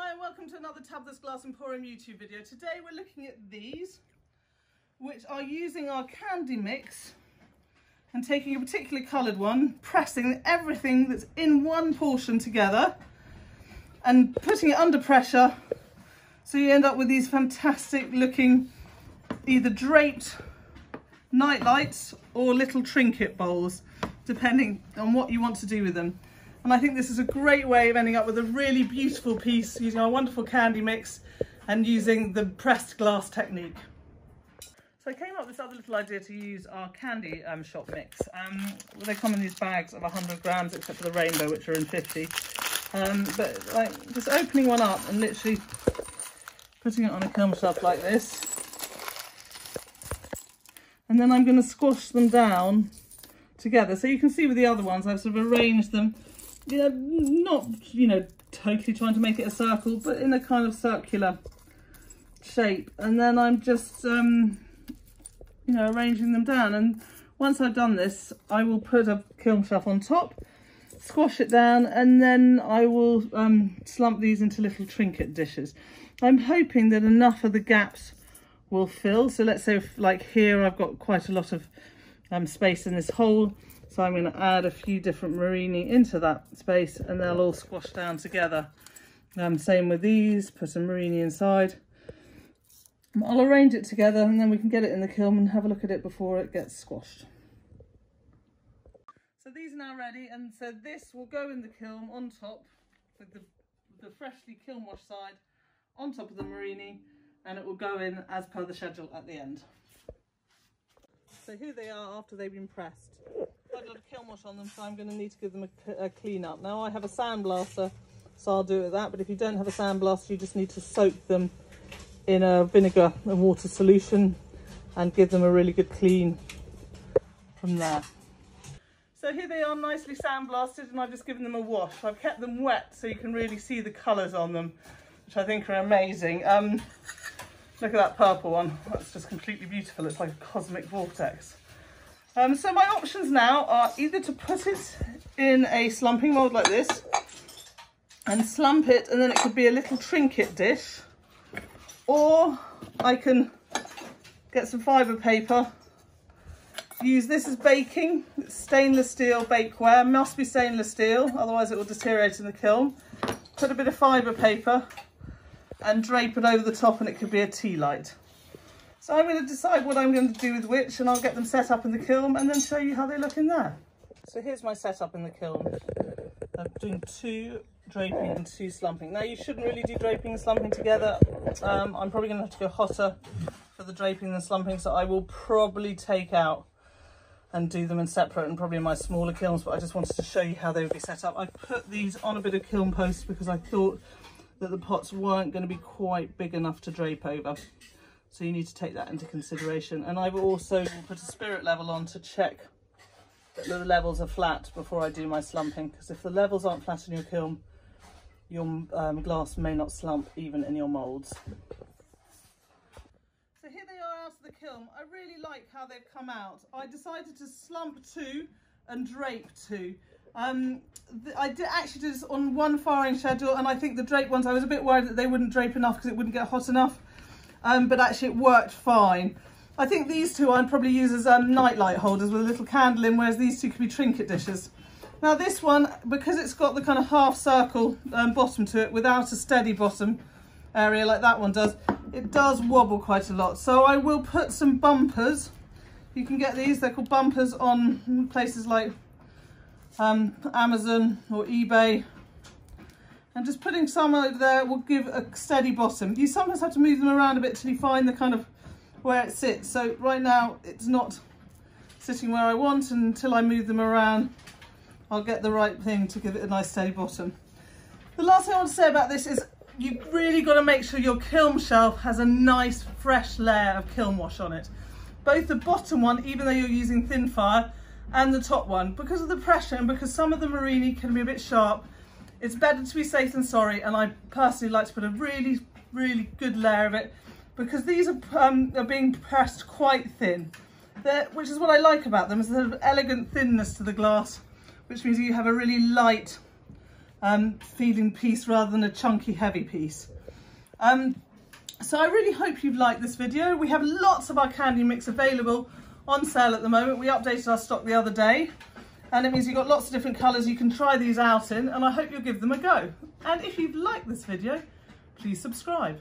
Hi and welcome to another Tabitha's Glass Emporium YouTube video. Today we're looking at these, which are using our candy mix and taking a particularly coloured one, pressing everything that's in one portion together and putting it under pressure so you end up with these fantastic looking either draped night lights or little trinket bowls depending on what you want to do with them. And I think this is a great way of ending up with a really beautiful piece using our wonderful candy mix and using the pressed glass technique. So I came up with this other little idea to use our candy um, shop mix. Um, they come in these bags of 100 grams except for the rainbow which are in 50. Um, but like just opening one up and literally putting it on a kiln shelf like this. And then I'm going to squash them down together. So you can see with the other ones, I've sort of arranged them, know, not, you know, totally trying to make it a circle, but in a kind of circular shape. And then I'm just, um, you know, arranging them down. And once I've done this, I will put a kiln shelf on top, squash it down, and then I will um, slump these into little trinket dishes. I'm hoping that enough of the gaps will fill. So let's say if, like here, I've got quite a lot of um, space in this hole. So I'm going to add a few different murrini into that space and they'll all squash down together. Um, same with these, put some murrini inside. I'll arrange it together and then we can get it in the kiln and have a look at it before it gets squashed. So these are now ready and so this will go in the kiln on top with the, the freshly kiln wash side on top of the murrini and it will go in as per the schedule at the end. So here they are after they've been pressed. I've got a kiln wash on them, so I'm going to need to give them a, a clean up. Now I have a sandblaster, so I'll do it with that. But if you don't have a sandblaster, you just need to soak them in a vinegar and water solution and give them a really good clean from there. So here they are nicely sandblasted and I've just given them a wash. I've kept them wet so you can really see the colours on them, which I think are amazing. Um, Look at that purple one. That's just completely beautiful. It's like a cosmic vortex. Um, so my options now are either to put it in a slumping mould like this and slump it and then it could be a little trinket dish or I can get some fibre paper use this as baking stainless steel bakeware must be stainless steel otherwise it will deteriorate in the kiln put a bit of fibre paper and drape it over the top and it could be a tea light. So I'm going to decide what I'm going to do with which and I'll get them set up in the kiln and then show you how they look in there. So here's my setup in the kiln. I'm doing two draping and two slumping. Now you shouldn't really do draping and slumping together. Um, I'm probably going to have to go hotter for the draping and slumping so I will probably take out and do them in separate and probably in my smaller kilns but I just wanted to show you how they would be set up. I put these on a bit of kiln post because I thought that the pots weren't going to be quite big enough to drape over. So you need to take that into consideration. And I will also put a spirit level on to check that the levels are flat before I do my slumping. Because if the levels aren't flat in your kiln, your um, glass may not slump even in your moulds. So here they are out of the kiln. I really like how they've come out. I decided to slump two and drape two. Um, I did actually do this on one firing schedule and I think the drape ones, I was a bit worried that they wouldn't drape enough because it wouldn't get hot enough. Um, but actually it worked fine. I think these two I'd probably use as um, nightlight holders with a little candle in, whereas these two could be trinket dishes. Now this one, because it's got the kind of half circle um, bottom to it without a steady bottom area like that one does, it does wobble quite a lot. So I will put some bumpers. You can get these, they're called bumpers on places like um, Amazon or eBay. And just putting some over there will give a steady bottom. You sometimes have to move them around a bit till you find the kind of where it sits. So right now it's not sitting where I want and until I move them around I'll get the right thing to give it a nice steady bottom. The last thing I want to say about this is you've really got to make sure your kiln shelf has a nice fresh layer of kiln wash on it. Both the bottom one, even though you're using ThinFire, and the top one. Because of the pressure and because some of the murrini can be a bit sharp, it's better to be safe than sorry. And I personally like to put a really, really good layer of it because these are, um, are being pressed quite thin. They're, which is what I like about them, is the elegant thinness to the glass, which means you have a really light um, feeling piece rather than a chunky heavy piece. Um, so I really hope you've liked this video. We have lots of our candy mix available on sale at the moment. We updated our stock the other day and it means you've got lots of different colours you can try these out in and I hope you'll give them a go. And if you've liked this video, please subscribe.